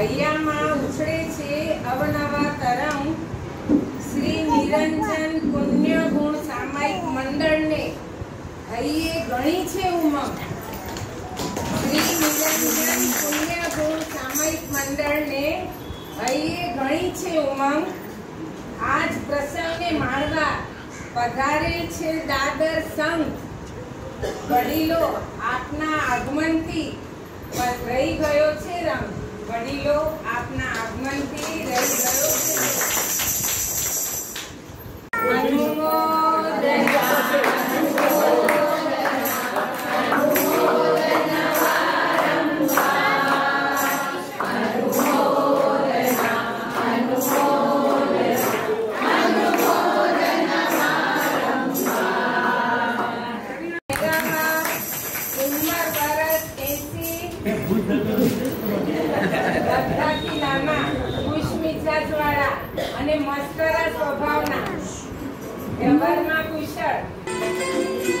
હૈયામાં ઉછળે છે અવનવા તરંગ. શ્રી નિરંજન પુણ્ય ગુણ સામાયિક મંડળને હૈયે ઘણી છે ઉમંગ. શ્રી નિરંજન પુણ્ય ગુણ સામાયિક મંડળને હૈયે ઘણી છે ઉમંગ. આજ પ્રસંગને માણવા પધારે છે દાદર સંઘ. વડીલો આપના આગમનથી રહી ગયો છે રંગ. વડીલો આપના આગમનથી રહી ગયો છે. અને મસ્કરા સ્વભાવના. વ્યવહારમાં કુશળ.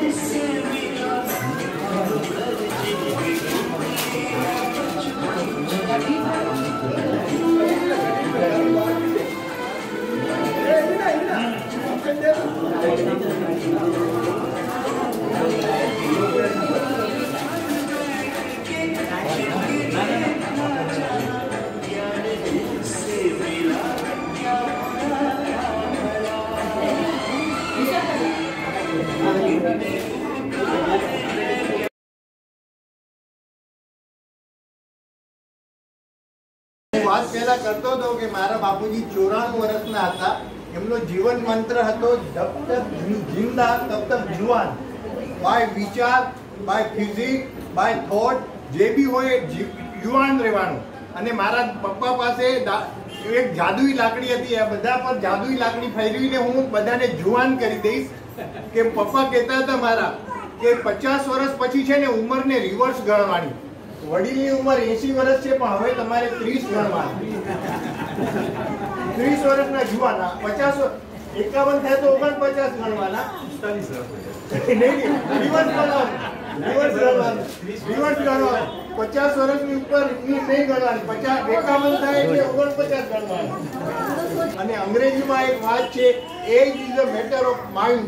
હું બાપુજી ચોરાણું વર્ષના હતા. એમનો જીવન મંત્ર હતો જબ તક જિંદા તબ તક જુવાન. બાય વિચાર, બાય ફિઝિક, બાય થોટ જે બી હોય એ યુવાન રહેવાનું. અને મારા પપ્પા પાસે એક જાદુઈ લાકડી હતી. આ બધા પર જાદુઈ લાકડી ફેરવીને હું બધાને જુવાન કરી દઈશ. કે પપ્પા કહેતા હતા મારા કે પચાસ વર્ષ પછી છે ને ઉંમરને રિવર્સ ગણવાની. વડીલની ઉંમર એસી વર્ષ છે, પણ હવે તમારે ત્રીસ ગણવાની. ત્રીસ વર્ષના જુવાના, પચાસ એકાવન થાય તો ઓગણપચાસ ગણવાના. પચાસ વર્ષની ઉપર નહીં ગણવાની. પચાસ, એકાવન થાય એટલે ઓગણપચાસ ગણવાનું. અને અંગ્રેજીમાં એક વાત છે age is a matter of mind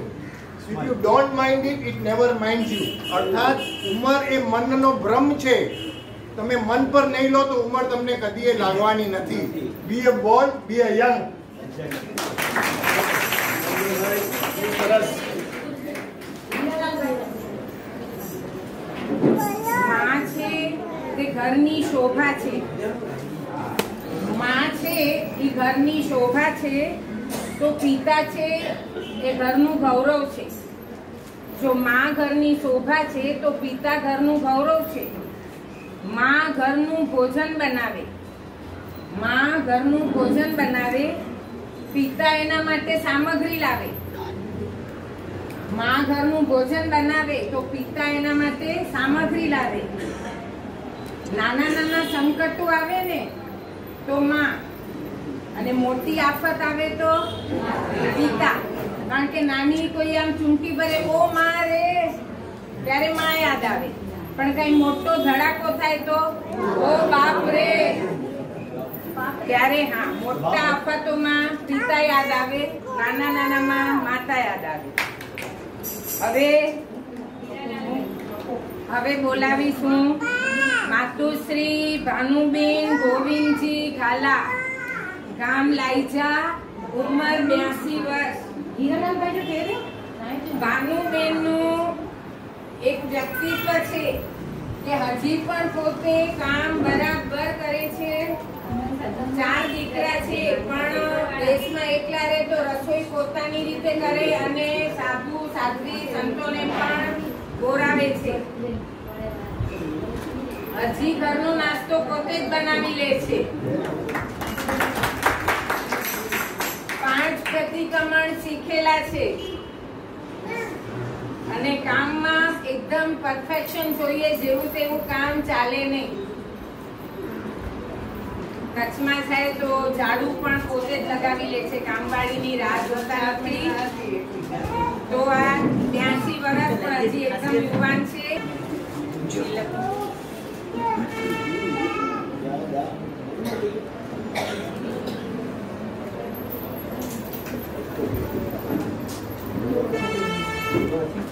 if you don't mind it it never mind you અર્થાત, ઉંમર એ મનનો ભ્રમ છે. તમે મન પર નહીં લો તો ઉંમર તમને કદીએ લાગવાની નથી. બી અ બોલ બી અ યંગમાં છે તે ઘરની શોભા છે. માં છે એ ઘરની શોભા છે. તો પિતા છે એ ઘરનું ગૌરવ છે. જો માં ઘરની શોભા છે તો પિતા ઘરનું ગૌરવ છે. માં ઘરનું ભોજન બનાવે. માં ઘરનું ભોજન બનાવે, પિતા એના માટે સામગ્રી લાવે. માં ઘરનું ભોજન બનાવે તો પિતા એના માટે સામગ્રી લાવે. નાના નાના સંકટો આવે ને તો માં, અને મોટી આફત આવે તો પિતા. કારણ કે નાની કોઈ આમ ચૂંટી ભરે, ઓ માં રે, ત્યારે માં યાદ આવે. પણ કઈ મોટો ધડાકો થાય તો? ઓ બાપ રે ત્યારે હા મોટા આફતોમાં પિતા યાદ આવે નાના નાનામાં માતા યાદ આવે. હવે હવે બોલાવીશું માતુશ્રી ભાનુબેન ગોવિંદજી ગાલા ગામ લાઈજા ઉંમર બ્યાસી વર્ષ. ભાનુબેનનું એક વ્યક્તિત્વ છે કે હજી પણ પોતે કામ બરાબર કરે છે. ચાર દીકરા છે, પણ દેશમાં એકલા રહે તો રસોઈ પોતાની રીતે કરે અને સાધુ, સાધ્વી, સંતોને પણ ગોરાવે છે. હજી ઘરનો નાસ્તો પોતે જ બનાવી લે છે. પાંચ પ્રતિક્રમણ શીખેલા છે. અને કામમાં એકદમ પરફેક્શન જોઈએ, જેવું તેવું કામ ચાલે નહીં. કચ્છમાં થાય તો ઝાડુ પણ પોતે જ લગાવી લે છે, કામવાળીની રાહ જોતા નથી. તો આ બ્યાસી વર્ષ પણ હજી એકદમ યુવાન છે. હવે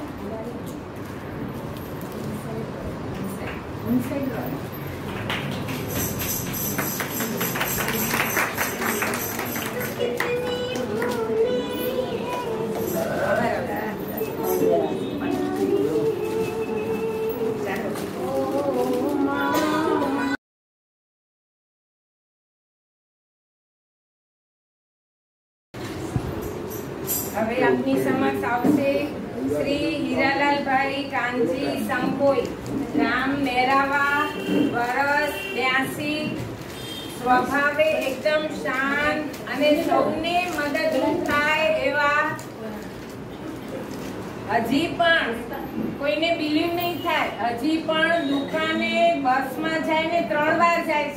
કોઈને નહીં થાય. હજી પણ દુકાને બસમાં જાય ને ત્રણ વાર જાય,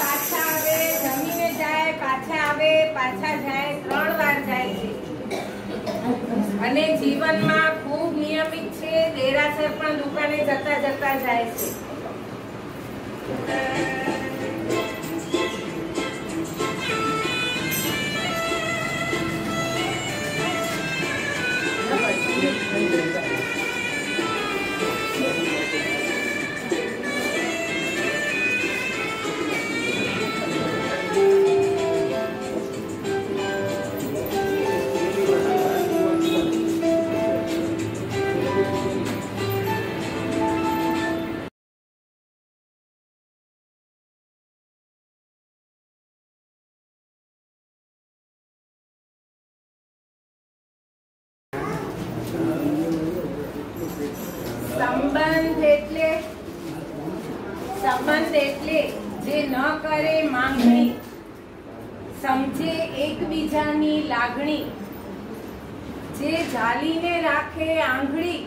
પાછા આવે, જમીને જાય, પાછા આવે, પાછા જાય, ત્રણ વાર જાય છે. અને જીવનમાં ખૂબ નિયમિત છે, દેરાસર પણ દુકાને જતા જતા જાય છે. એકબીજાની લાગણી. જે જાલીને રાખે આંગળી,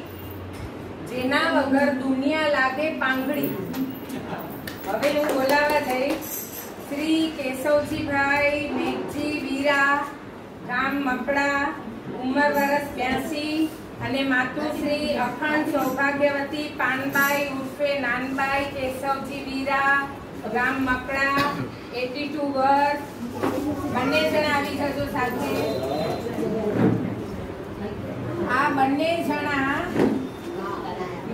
જેના વગર દુનિયા લાગે પાંગળી. હવે હું બોલાવા જઈશ. શ્રી કેશવજીભાઈ મેઘજી વીરા, ગામ મકડા, ઉંમર વર્ષ બ્યાસી અને માતુશ્રી અખંડ સૌભાગ્યવતી પાનબાઈ ઉર્ફે નાનબાઈ કેશવજી વીરા, ગામ મકડા, એટી ટુ વર્ષ બંને જણ આવી જજો સાથે. આ બંને જણા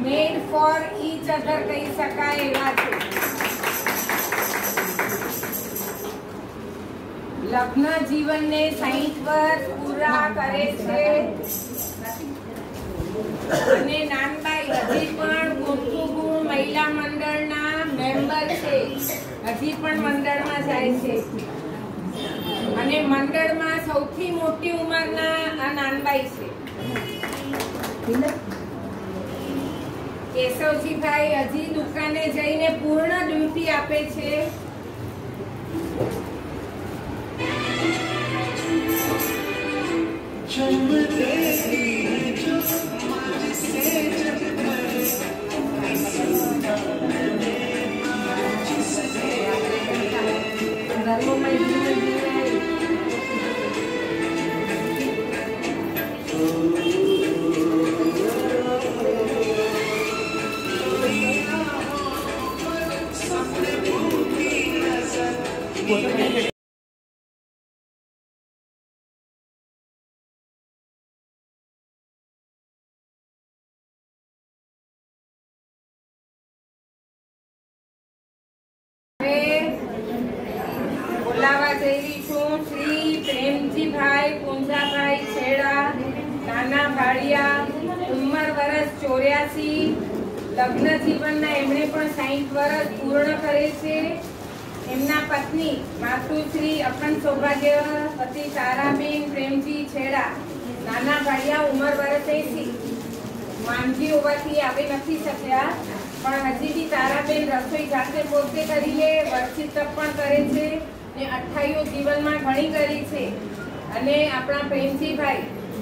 મેડ ફોર ઈચ અધર કહી શકાય એવા છે. લગ્ન જીવનને સાહીઠ વર્ષ પૂરા કરે છે. અને નાનબાઈ હજી પણ ગોતુગુ મહિલા મંડળના મેમ્બર છે. હજી પણ મંડળમાં જાય છે. અને મંડળમાં સૌથી મોટી ઉંમરના આ નાનબાઈ છે. કેશવજીભાઈ હજી દુકાને જઈને પૂર્ણ ડ્યુટી આપે છે. હજી તારાબેન રસોઈ જાતે પોતે કરી લે વર્ષી તપ પણ કરે છે ને અઠાઈઓ જીવનમાં ઘણી કરી છે. અને આપણા પ્રેમજીભાઈ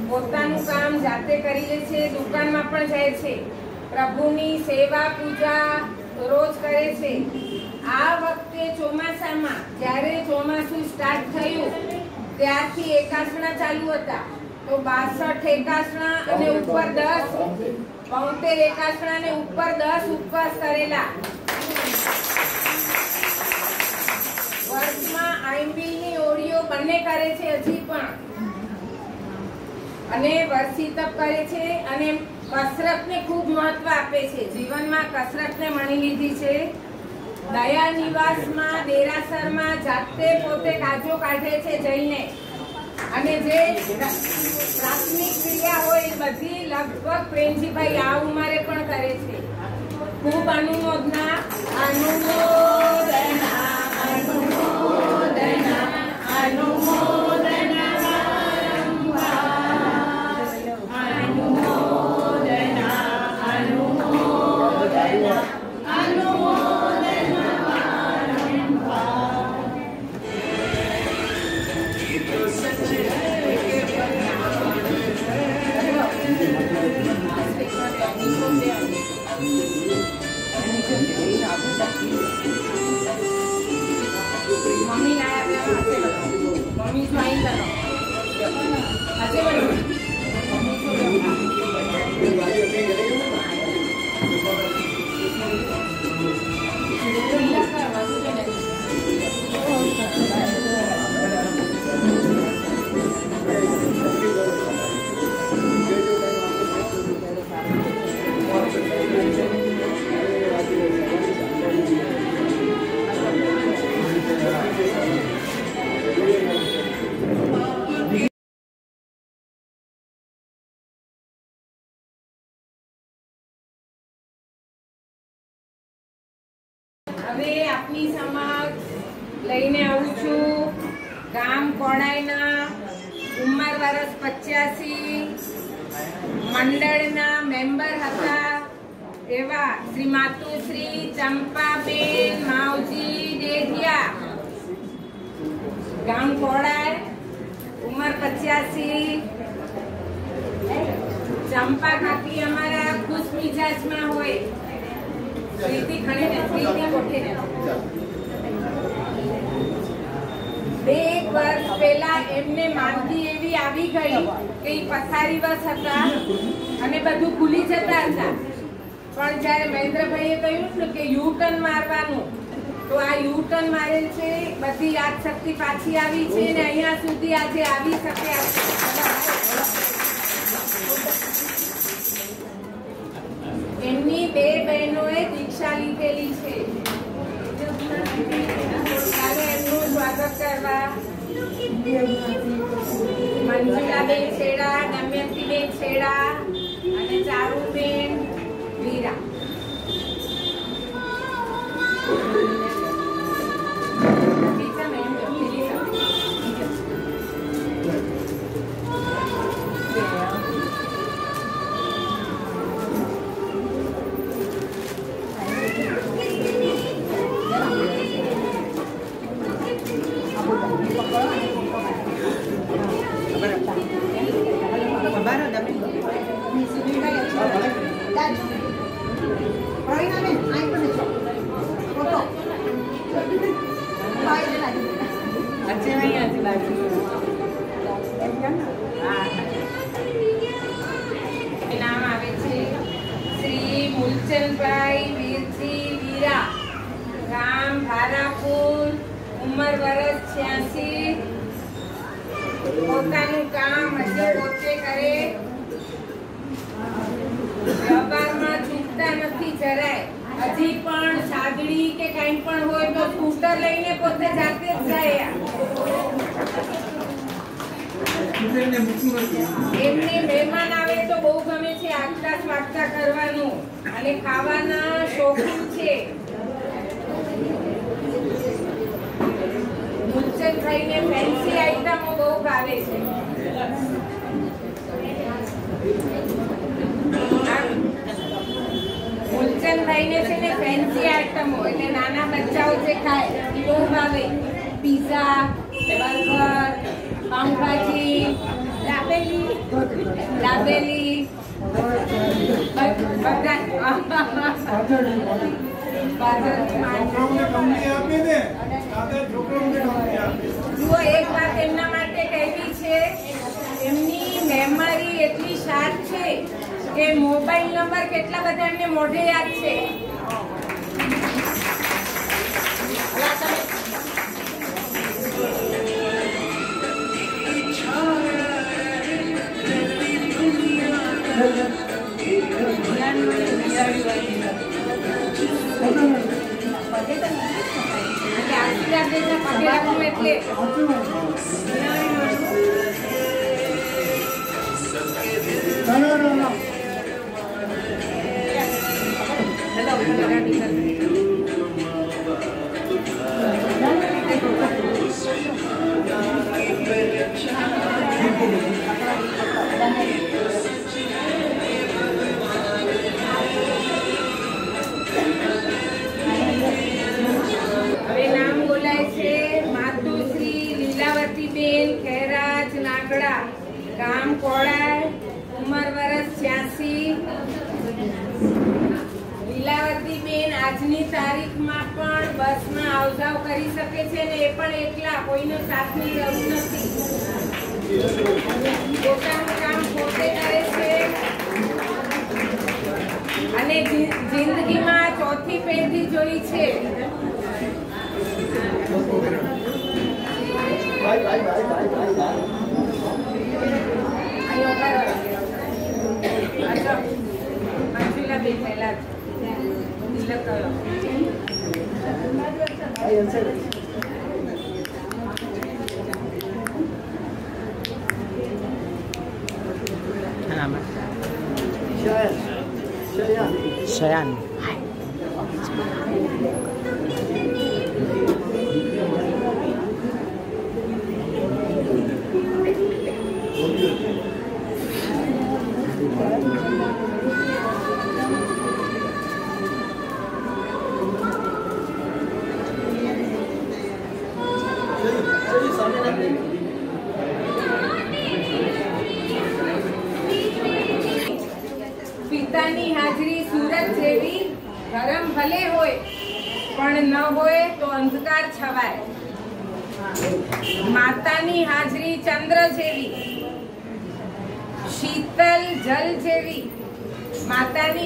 પોતાનું કામ જાતે કરી લે છે, દુકાનમાં પણ જાય છે. પ્રભુની સેવા, પૂજા રોજ કરે છે. આ વખતે ચોમાસામાં, જ્યારે ચોમાસું સ્ટાર્ટ થયું, ત્યારથી એકાસણા ચાલુ હતા. તો બાસઠ, એકાસણા અને ઉપર દસ. બોતેર એકાસણા ને ઉપર દસ ઉપવાસ કરેલા. વર્ષમાં આઈમ્બીલની ઓળીઓ બંને કરે છે હજી પણ. અને વર્ષી તપ કરે છે અને કસરતને ખૂબ મહત્વ આપે છે. જીવનમાં કસરતને મણી લીધી છે. દયા નિવાસમાં દેરાસરમાં જાતે પોતે કાજો કાઢે છે જઈને. અને જે પ્રાથમિક ક્રિયા હોય એ બધી લગભગ પ્રેમજીભાઈ આ ઉંમરે પણ કરે છે. ખૂબ અનુમોદના અનુમોદના અનુમોદના અનુમોદના. વર્ષ પચ્યાસી મંડળના મેમ્બર હતા એવા શ્રી માતુશ્રી ચંપાબેન, માવજી ડેઢિયા, ગામ કોડાઈ ઉંમર પચ્યાસી. ચંપા કાકી અમારા ખુશ મિજાજમાં હોય. પ્રીતિ ખણીને પ્રીતિ કોઠીને બે એક વર્ષ પહેલા એમને માંદગી એવી આવી ગઈ કે ઈ પથારી હતા અને બધું ભૂલી જતા હતા. પણ જ્યારે મહેન્દ્રભાઈએ કહ્યું ને કે યુ ટર્ન મારવાનું, તો આ યુ ટર્ન મારેલ છે, બધી યાદ શક્તિ પાછી આવી છે ને અહીંયા સુધી આજે આવી શક્યા એમની બે બહેનોએ દીક્ષા લીધેલી છે. ચાલો એમનું સ્વાગત કરવા. મંજુલાબેન છેડા દમયંતીબેન છેડા અને ચારુબેન વીરા. મૂલચંદભાઈને ફેન્સી આઈટમો બહુ ભાવે છે. મૂલચંદભાઈને છે ને ફેન્સી આઈટમો એટલે નાના બચ્ચાઓ જે ખાય બહુ ભાવે. પીઝા બર્ગર પાઉંભાજી દાબેલી દાબેલી બધા જુઓ, એક વાત એમના માટે કહેવી છે, એમની મેમરી એટલી શાર્પ છે કે મોબાઈલ નંબર કેટલા બધા એમને મોઢે યાદ છે. એટલે આશીર્વાદ દેતા પગે લાગવું પોતાનું કામ પોતે કરે છે અને જિંદગીમાં ચોથી પેઢી જોઈ છે. અહીં ઊભા રહો. આ જો, મંજુલા બેન પહેલા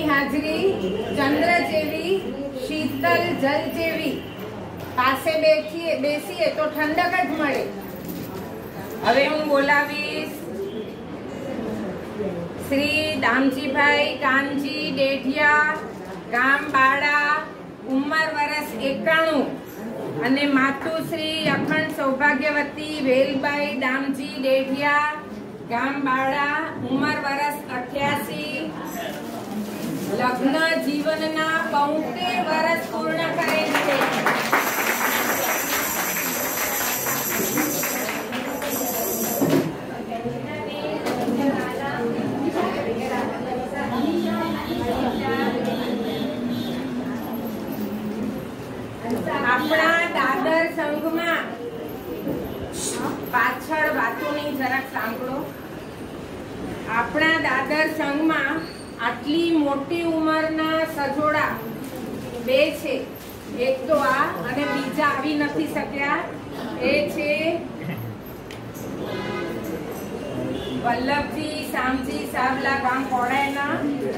હાજરી, ચંદ્ર જેવી, શીતલ જલ જેવી. પાસે બેઠીએ, બેસીએ તો ઠંડક જ મળે. હવે હું બોલાવીશ શ્રી દામજીભાઈ કાનજી ડેઢિયા, ગામ બાળા, ઉંમર વર્ષ એકાણું. અને માતુશ્રી અખંડ સૌભાગ્યવતી વેલબાઈ દામજી ડેઢિયા, ગામ બાળા, ઉંમર વર્ષ અઠ્યાસી. લગ્ન જીવનના બોતેર વર્ષ પૂર્ણ કરે છે. આપણા દાદર સંઘમાં પાછળ વાતોની જરાક સાંભળો. આપણા દાદર સંઘમાં આટલી મોટી ઉંમરના સજોડા બે છે. એક તો આ અને બીજા આવી નથી શક્યા. એ છે વલ્લભજી શામજી સાવલા ગામ કોડાયના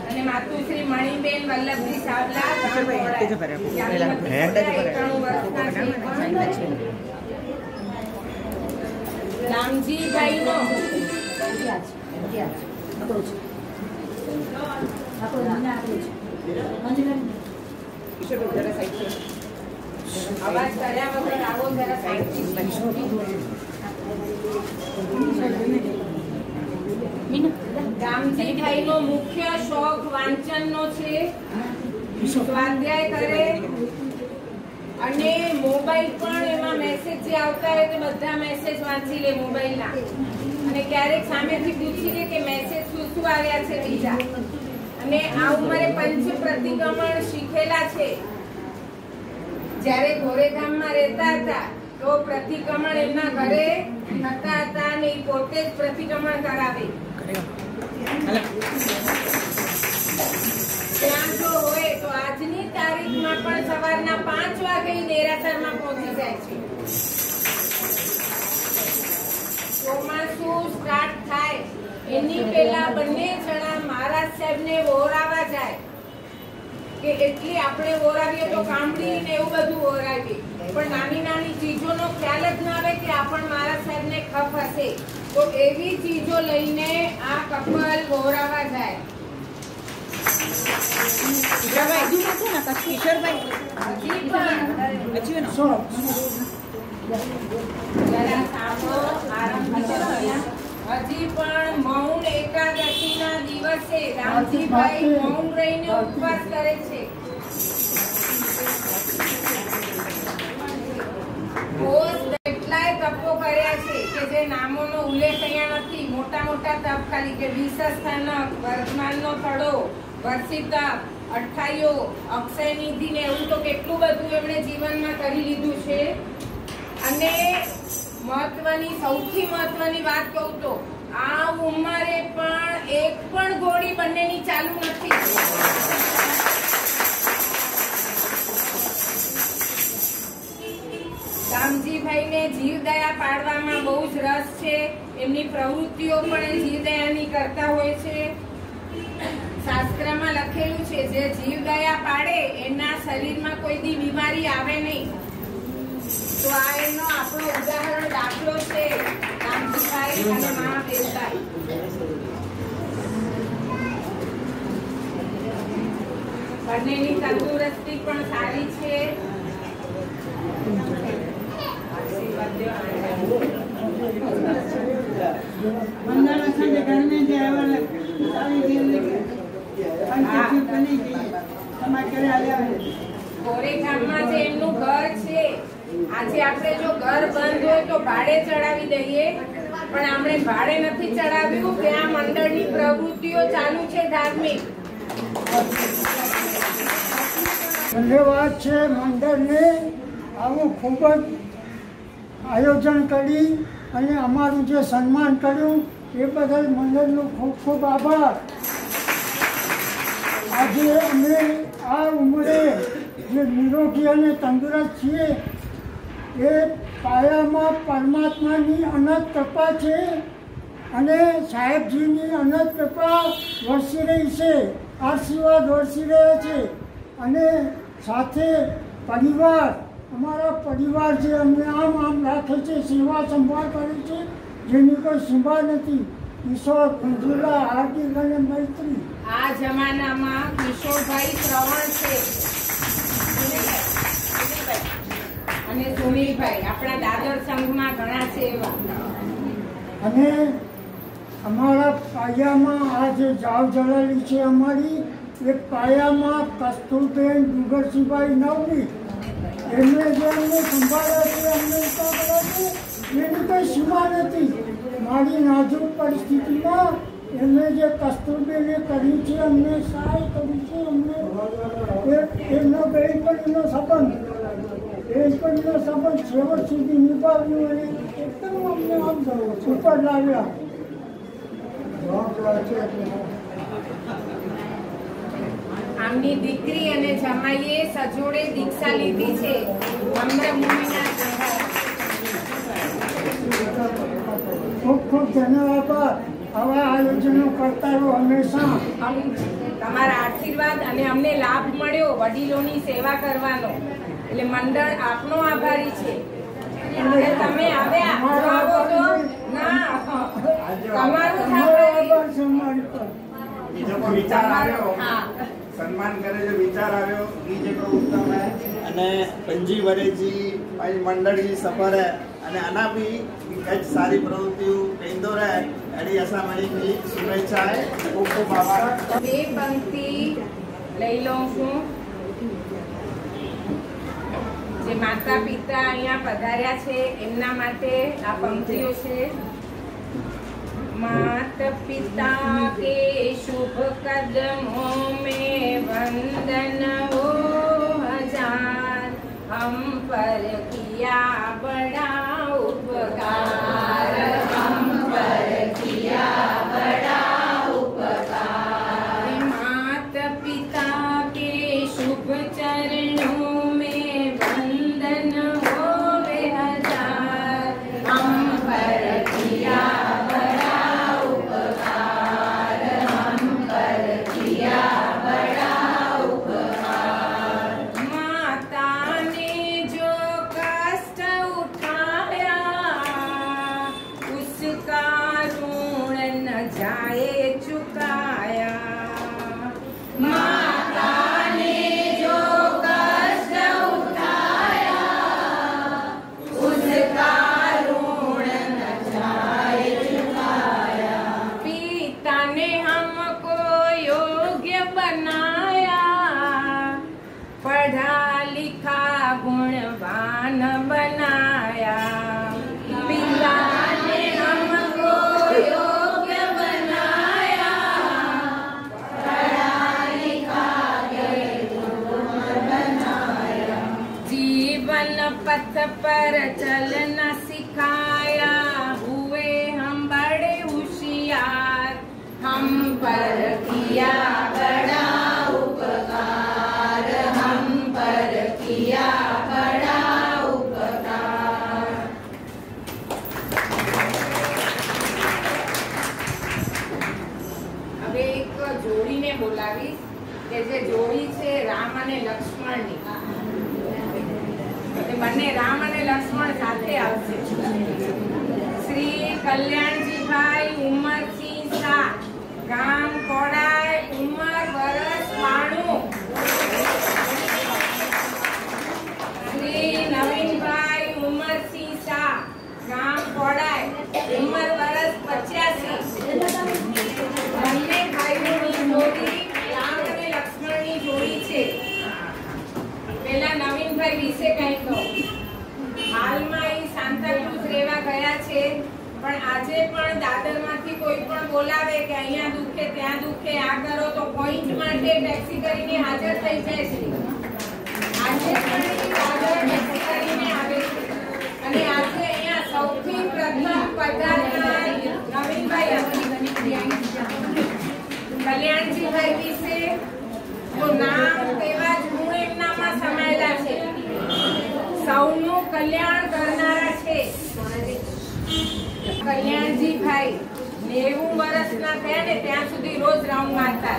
અને માતુશ્રી મણિબેન વલ્લભજી સાવલા ગામ કોડાય. રામજીભાઈ નો અવાજ કર્યા વગર આવો જરા સાઈડથી. રામજીભાઈ નો મુખ્ય શોખ વાંચનનો છે અને મોબાઈલ પણ એમાં મેસેજ જે આવતા હોય તે બધા મેસેજ વાંચી લે મોબાઈલના અને ક્યારેક સામેથી પૂછી લે કે મેસેજ શું શું આવ્યા છે બીજા. અને આ ઉંમરે પંચ પ્રતિક્રમણ શીખેલા છે. જ્યારે ગોરેગામમાં રહેતા હતા, તો પ્રતિક્રમણ એમના ઘરે થતા હતા અને પોતે જ પ્રતિક્રમણ કરાવે. ત્યાં જો હોય તો આજની તારીખમાં પણ સવારના પાંચ વાગે દેરાસરમાં પહોંચી જાય છે. ચોમાસું સ્ટાર્ટ થાય. એની પહેલા બંને જણા મહારાજ સાહેબને વહોરાવા જાય. કે એટલી આપણે ઓરાવીએ તો કામડી ને એવું બધું ઓરાવીએ પણ નાની નાની ચીજોનો ખ્યાલ જ ના આવે કે આપણ મારા સાહેબને ખપ હશે. તો એવી ચીજો લઈને આ કપલ ઓરાવા જાય. હજી પણ જરા સાંભળો, આરામથી કરો અહીંયા. હજી પણ મૌન એકાદશીના દિવસે રામજીભાઈ મૌન રહીને ઉપવાસ કરે છે. કેટલાય તપો કર્યા છે કે જે નામોનો ઉલ્લેખ અહીંયા નથી. મોટા મોટા તપ ખાલી કે વિષસ્થાનક વર્તમાનનો થડો વર્ષી તપ અઠાઈઓ અક્ષય નિધિ ને એવું તો કેટલું બધું એમણે જીવનમાં કરી લીધું છે. અને મહત્વની સૌથી મહત્વની વાત કહું તો આ ઉંમરે પણ એક પણ ગોળી બંનેની ચાલુ નથી. રામજીભાઈને જીવદયા પાડવામાં બહુ જ રસ છે. એમની પ્રવૃત્તિઓ પણ જીવદયાની કરતા હોય છે. શાસ્ત્રમાં લખેલું છે, જે જીવદયા પાડે એના શરીરમાં કોઈ દી બીમારી આવે નહીં. તો આ એનો આપણો ઉદાહરણ દાખલો છે. પણ સારી છે. બંધારણ સાથે ઘરને જે ઘરે ગામમાં જે એમનું ઘર છે આજે આપણે જો ઘર બંધ હોય તો ભાડે ચડાવી દઈએ. પણ આપણે ભાડે નથી ચડાવ્યું ત્યાં મંડળની પ્રવૃત્તિઓ ચાલુ છે ધાર્મિક. ધન્યવાદ છે મંડળને. આવું ખૂબ જ આયોજન કરી અને અમારું જે સન્માન કર્યું એ બદલ મંડળનો ખૂબ ખૂબ આભાર. આજે અમે આ ઉંમરે જે નિરોગી અને તંદુરસ્ત છીએ એ પાયામાં પરમાત્માની અનંત કૃપા છે અને સાહેબજીની અનંત કૃપા વરસી રહી છે, આશીર્વાદ વરસી રહ્યા છે અને સાથે પરિવાર, અમારા પરિવાર જે અમને આમ આમ રાખે છે, સેવા સંભાળ કરે છે, જેની કોઈ સીમા નથી. ઈશ્વર ખંજુલા હાર્દિક અને મૈત્રી. આ જમાનામાં કિશોરભાઈ શ્રવણ છે. અને સુનિલભાઈ આપણા દાદર સંઘમાં ઘણા છે એવા. અને અમારા પાયામાં આ જે જાવ જલાલી છે અમારી. એ પાયામાં કસ્તુરબેન ડુંગરસિંહભાઈ નવની એમને જે અમને સંભાળ્યા છે, અમને છે, એની કંઈ સીમા નથી. મારી નાજુક પરિસ્થિતિમાં એમને જે કસ્તુરબેને કર્યું છે, અમને સહાય કરી છે, અમને એનો બેન પણ એનો સંબંધ બેનપણીનો સંબંધ છેવટ સુધી નિભાવ્યો અને એકદમ અમને આમ ઉપર લાવ્યા. આમની દીકરી અને જમાઈએ સજોડે દીક્ષા લીધી છે. સંઘાર. ખૂબ ખૂબ ધન્યવાદ. આવા આયોજનો કરતા રહો હંમેશા. તમારા આશીર્વાદ અને અમને લાભ મળ્યો વડીલોની સેવા કરવાનો. એટલે મંડળ આપનો આભારી છે. તમે આવ્યા અમારો આવો તો ના તમારું જેકો વિચાર આવ્યો? સન્માન કરે છે વિચાર આવ્યો? એ જેકો ઉત્તમ અને પંજી વરેજી ભાઈ મંડળી સફર હે અને આના બી કઈ સારી પ્રવૃત્તિઓ કઈંદો રહે એડી આશા મારી શુભેચ્છા ખૂબ ખૂબ આભાર. બે પંક્તિ લઈ લઉં છું. જે માતા પિતા અહીંયા પધાર્યા છે, એમના માટે આ પંક્તિઓ છે. માત પિતા કે શુભ કદમો મે વંદન હો હજાર, હમ પર કિયા બડા ઉપકાર. જોડી છે રામ અને લક્ષ્મણની. બંને રામ અને લક્ષ્મણ સાથે આવશે. શ્રી કલ્યાણજીભાઈ ઉમરસિંહ ગામ કોડાય, ઉમર વરસ બાણું. શ્રી નવીનભાઈ ઉમરસિંહ શાહ ગામ કોડાય, ઉંમર વર્ષ પચ્યાસી બંને ભાઈઓની જોડી રામ અને લક્ષ્મણની જોડી છે પેલા નવીનભાઈ વિશે કંઈ કહો હાલમાં એ સાંતાક્રુઝ રહેવા ગયા છે, પણ આજે પણ દાદરમાંથી કોઈ પણ બોલાવે કે અહીંયા દુખે, ત્યાં દુખે, આ કરો તો પોઈન્ટ માટે ટેક્સી કરીને હાજર થઈ જાય છે. આજે પણ દાદર ટેક્સી કરીને આવે છે. અને આજે અહીંયા સૌથી પ્રથમ પધારનાર નવીનભાઈ કલ્યાણજીભાઈ વિશે તો નામ તેવા જ ગુણ એમનામાં સમાયેલા છે. સૌનું કલ્યાણ કરનારા છે. કલ્યાણજીભાઈ નેવું વર્ષના ને ત્યાં સુધી રોજ રાઉન્ડ મારતા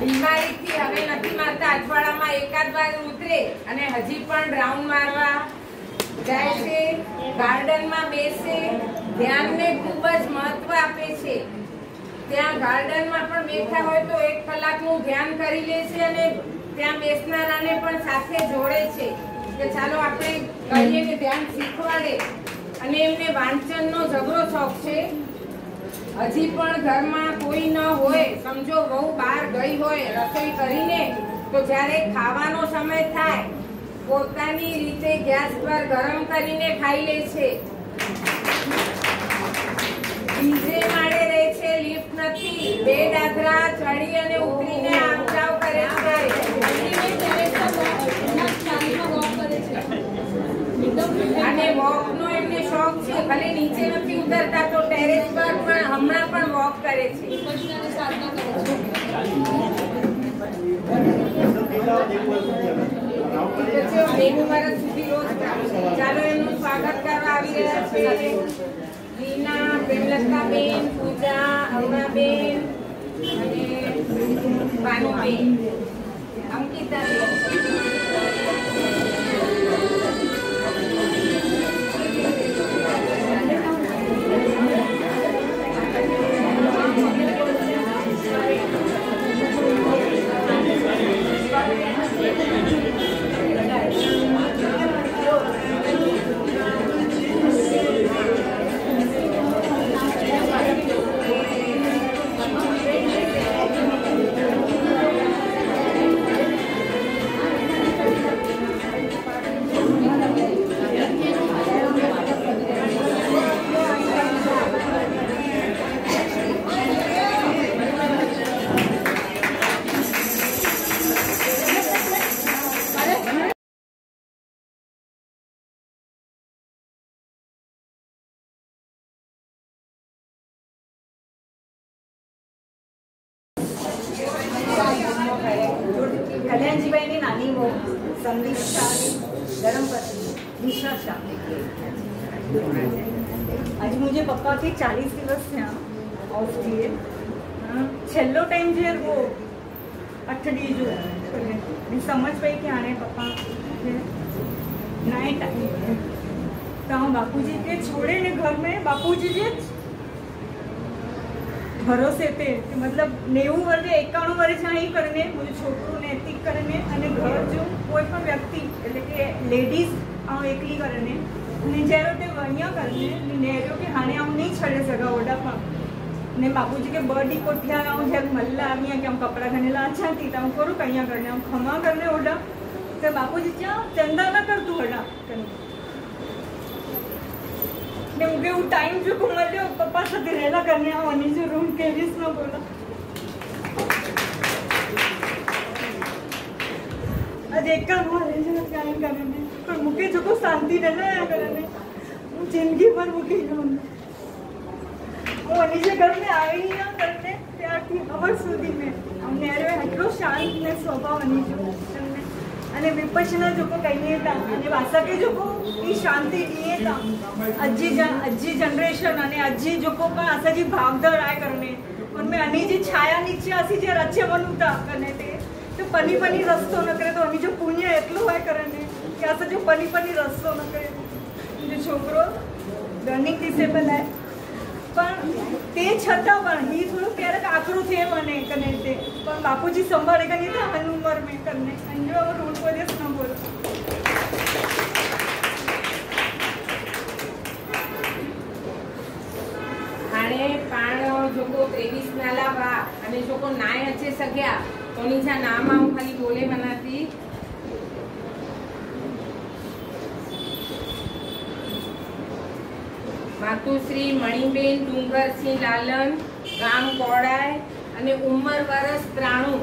બીમારીથી હવે નથી મારતા. અઠવાડિયામાં એકાદ વાર ઉતરે અને હજી પણ રાઉન્ડ મારવા જાય છે. ગાર્ડનમાં બેસે. ધ્યાનને ખૂબ જ મહત્વ આપે છે. ત્યાં ગાર્ડનમાં પણ બેઠા હોય તો એક કલાકનું ધ્યાન કરી લે છે અને ત્યાં બેસનારાને પણ સાથે જોડે છે. કે ચાલો આપણે કહીએ કે ધ્યાન શીખવાડે અને એમને વાંચનનો જબરો શોખ છે. હજી પણ ઘરમાં કોઈ ન હોય, સમજો વહુ બહાર ગઈ હોય રસોઈ કરીને, તો જ્યારે ખાવાનો સમય થાય, પોતાની રીતે ગેસ પર ગરમ કરીને ખાઈ લે છે. બીજે માળે રહે છે લિફ્ટ નથી. બે દાદરા ચડી અને ઉતરીને આમ જાવ કરે છે અને વોક નો એમને શોખ છે. ભલે નીચે નથી ઉતરતા તો ટેરેસ પર, પણ હમણાં પણ વોક કરે છે. નેવું વર્ષ સુધી રોજ ચાલો. એમનું સ્વાગત કરવા આવી રહ્યા છે રીના પ્રેમલતાબેન પૂજા અરુણાબેન અને ભાનુબેન અંકિતાબેન સંદીપ શાહ ધર્મપત્ની દિશા શાહ आज मुझे पप्पा के चालीस दिवस થયા ઓફ થઈએ હા, છેલ્લો ટાઈમ જે वो अठड़ी जो मैं समझ पाई कि आने पापा नए टाइम तो हम बापूजी के छोड़े ने घर में बापूजी જે ભરોસે તે મતલબ નેવું વર્ષે, એકાણું વર્ષે અહીં કરીને બધું છોકરું નૈતિક કરીને અને ઘર જો કોઈ પણ વ્યક્તિ, એટલે કે લેડીઝ આવું એકલી કરીને, અને જ્યારે તે વણ્યા કરીને નેર્યો કે હાણે આમ નહીં છડે સગા ઓડા પણ ને બાપુજી કે બડી કોઠિયા આવું જ્યારે મલ્લા આવ્યા કે આમ કપડાં ગણેલા અચ્છા તી તો આમ કરું કઅહીંયા કરીને, આમ ખમા કરીને ઓડા તો બાપુજી ત્યાં ચંદા ના કરતું ઓડા કરીને ને હું કેવું ટાઈમ જો કો મળ્યો પપ્પા સાથે રહેલા કરને આવવાની જો રૂમ કેવીસ ન બોલા આજે એક જ મારે છે કામ કરીને પણ મૂકે જો કો શાંતિ ને ના કરીને હું જિંદગી ભર મૂકી જાઉં હું અનીજે ઘર में આવી ના કરતે ત્યારથી ખબર સુધી મેં અને વિપચના જોકો કહીએ તા, અને વાસકે જોકો એ શાંતિ દીએ તા. અજી અજી જનરેશન અને અજી જોકો કા આસા જી ભાવદર આય કરને. ઉનમે અની જે છાયા નીચે આસી જે રચે બનુતા કને તે. તો પની પની રસ્તો ન કરે તો અની જો પુણ્ય એટલું હોય કરને કે આસા જો પની પની રસ્તો ન કરે. જે છોકરો લર્નિંગ ડિસેબલ આય પણ તે છતાં પણ એ થોડું ક્યારેક આકરું છે મને કને તે પણ બાપુજી સંભાળે કે નહીં તો હનુમર મેં કરને અંજુ હવે રોડ પર જ ન બોલો હાણે પાણ જોકો ત્રેવીસ નાલા વા અને જોકો નાય અચે સગ્યા તો નીજા નામ આવું ખાલી બોલે મનાતી માતુશ્રી, મણિબેન, ડુંગરસિંહ, લાલન, ગામ કોડાય અને ઉંમર વરસ ત્રાણું.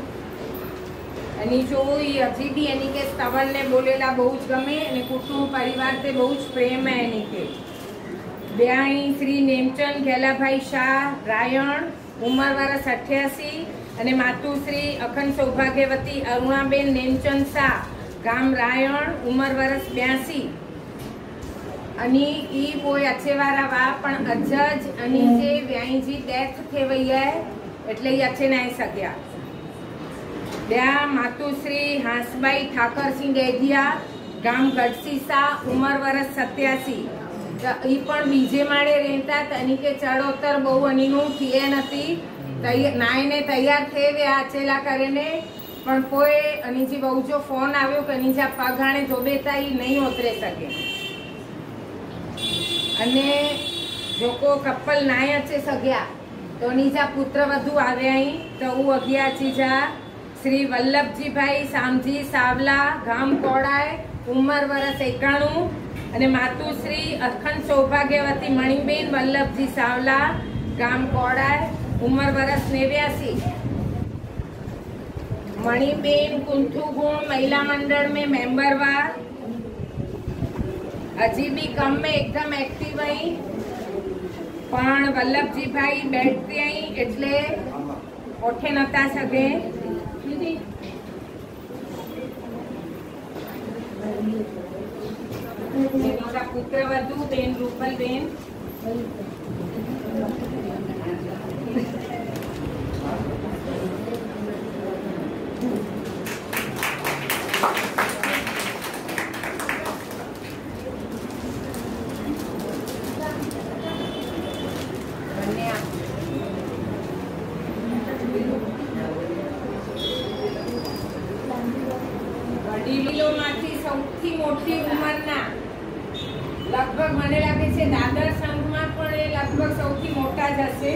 એની જો એ હજી બી એની કે સ્તવનને બોલેલા બહુ જ ગમે અને કુટુંબ પરિવાર તે બહુ જ પ્રેમ એની કે. બ્યાણી શ્રી નેમચંદ ઘેલાભાઈ શાહ, રાયણ, ઉંમર વરસ અઠ્યાસી અને માતુશ્રી અખંડ સૌભાગ્યવતી અરુણાબેન નેમચંદ શાહ, ગામ રાયણ, ઉંમર વરસ બ્યાસી. અને ઈ કોઈ અછેવારા પણ અજજ અને જે વ્યાઈજી ડેથ થે વઈ હે એટલે એ અછે નાઈ શક્યા બ્યા માતુશ્રી હાંસભાઈ ઠાકરસિંહ ડેધિયા ગામ ગઢસીસા ઉંમર વરસ સત્યાસી. એ પણ બીજે માળે રહેતા તની કે ચડોતર બહુ અનીનું થયે નથી. નાઈને તૈયાર થઈ વ્યા અચેલા કરીને. પણ કોઈ અનીજી બહુ જો ફોન આવ્યો કે અનીજા પગાણે જોબેતા એ નહીં ઉતરે શકે. અને જો કો કપલ નાય છે સગ્યા. તો નીજા પુત્ર વધુ આવે અહીં તો હું અગિયા ચીજા શ્રી વલ્લભજીભાઈ સામજી સાવલા, ગામ કોડાય ઉંમર વરસ એકાણું. અને માતુશ્રી અખંડ સૌભાગ્યવતી મણિબેન વલ્લભજી સાવલા, ગામ કોડાય ઉંમર વરસ નેવ્યાસી. મणिबेन कुंथू गुण महिला मंडल में मेंबरवार હજી બી કમ में એકદમ એક્ટિવ અહીં. પણ વલ્લભજીભાઈ બેઠતી અહીં એટલે ઓઠે નતા સકે એના પુત્ર વધુ, બેન રૂપલબેન બંને આ વડીલોમાંથી સૌથી મોટી ઉંમરના લગભગ મને લાગે છે દાદર સંઘમાં પણ એ લગભગ સૌથી મોટા જ હશે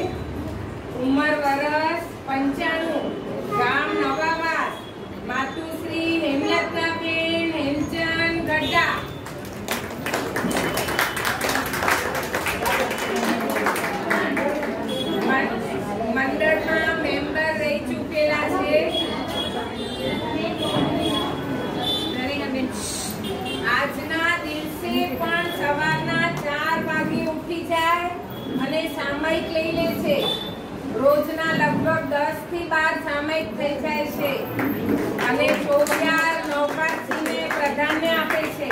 ઉંમર વરસ પંચાણું ગામ નવાવાસ માતુશ્રી હેમલતાબેન હેમચંદ ગઢા મં- મંડળમાં મેમ્બર રહી ચૂકેલા છે નરેન્દ્રબેન, આજના દિવસે પણ સવારના ચાર વાગે ઉઠી જાય અને સામયિક લઈ લે છે. રોજના લગભગ દસથી બાર સામયિક થઈ જાય છે. અને ચોગ્યાર નવ બધાને આપે છે.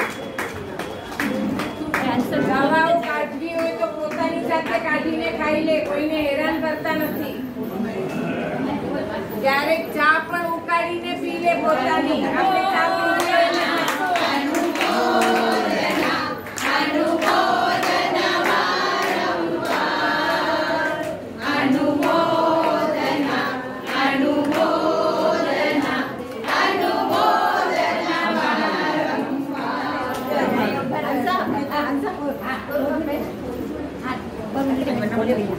દવાઓ કાઢવી હોય તો પોતાની જાતે કાઢીને ખાઈ લે, કોઈને હેરાન કરતા નથી. ક્યારેક ચા પણ ઉકાળીને પી લે પોતાની. આપણે ચા Julio